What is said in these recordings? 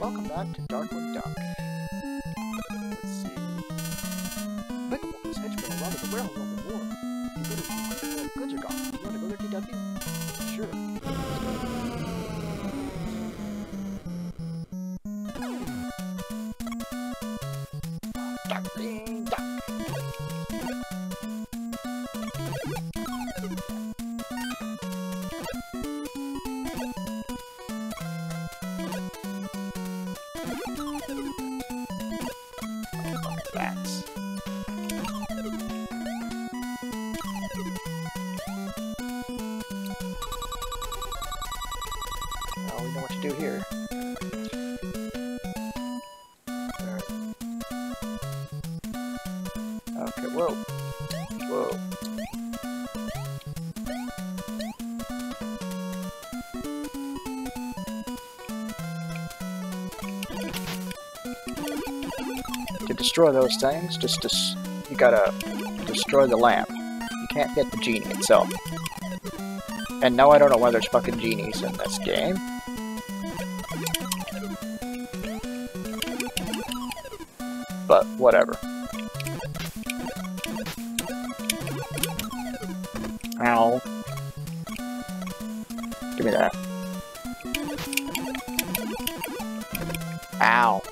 Welcome back to Darkwing Duck. Let's see. Hedge gonna run with the on the war. You goods are gone. You wanna go there, TW? Whoa. Whoa. To destroy those things, just dis you gotta destroy the lamp. You can't hit the genie itself. And no, I don't know why there's fucking genies in this game. But whatever. Ow. Give me that. Ow.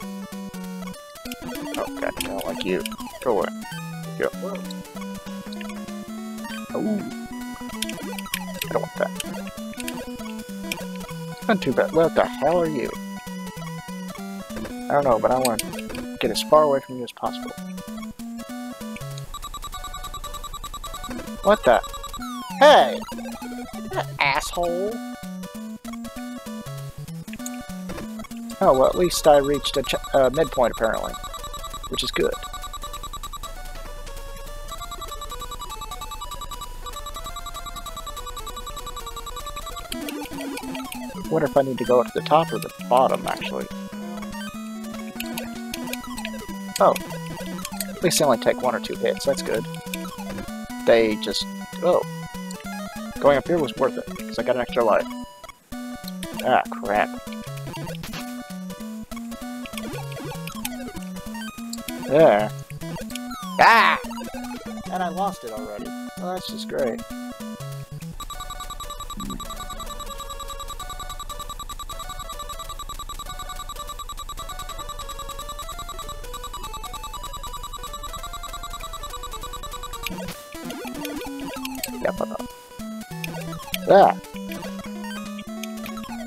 Okay, I don't like you. Go away. Go. Ooh. I don't want that. Not too bad. What the hell are you? I don't know, but I want to get as far away from you as possible. What the? Hey! Asshole! Oh, well, at least I reached a uh, midpoint, apparently. Which is good. wonder if I need to go to the top or the bottom, actually. Oh. At least they only take one or two hits, that's good. They just... Oh. Going up here was worth it, because I got an extra life. Ah, crap. There. Ah! And I lost it already. Well, that's just great. Yep, Ah!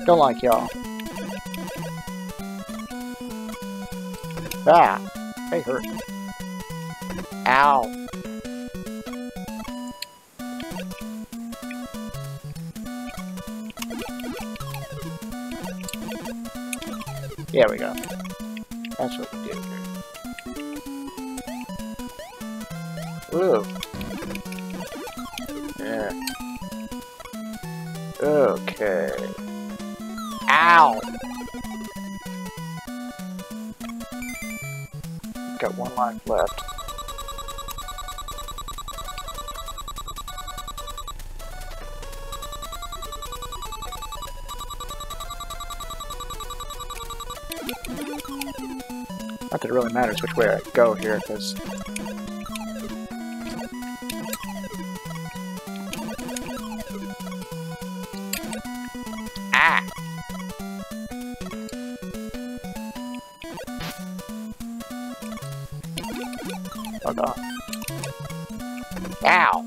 Don't like y'all. Ah! They hurt. Ow! There we go. That's what we do here. Ooh. Yeah. Okay. Ow! Got one life left. Not that it really matters which way I go here, because Hold on. Ow!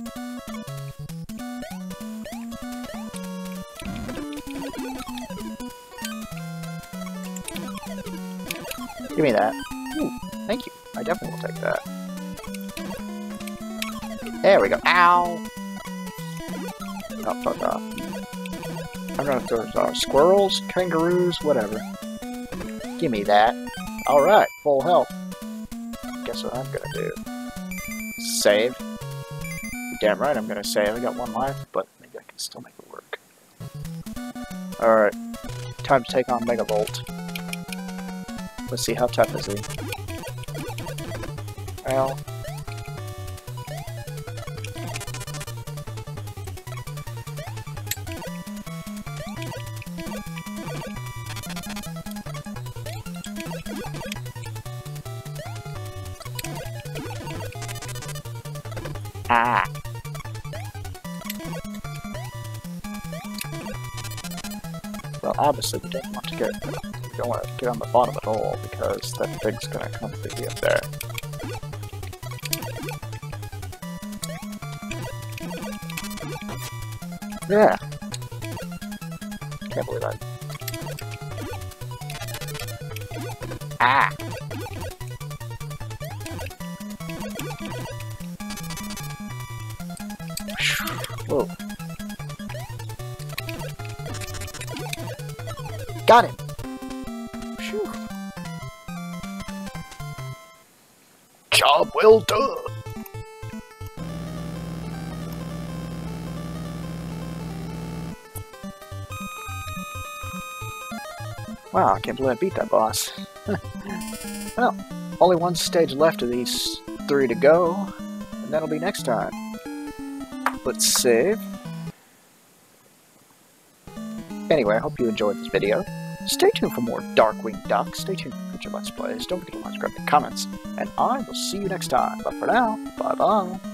Give me that. Ooh, thank you. I definitely will take that. There we go. Ow! Oh, fuck off. I don't know if there's uh, squirrels, kangaroos, whatever. Give me that. Alright, full health. Guess what I'm gonna do? Save. Damn right I'm gonna save. I got one life, but maybe I can still make it work. Alright. Time to take on Megavolt. Let's see, how tough is he? Well... Well, obviously we don't want to get we don't want to get on the bottom at all because that thing's gonna come completely up there. Yeah. Can't believe that. Ah. Whoa. Got him. Phew. Job well done. Wow, I can't believe I beat that boss. well, only one stage left of these three to go, and that'll be next time. Let's save. Anyway, I hope you enjoyed this video. Stay tuned for more Darkwing Duck. Stay tuned for future Let's Plays. Don't forget to subscribe and comments. And I will see you next time. But for now, bye-bye.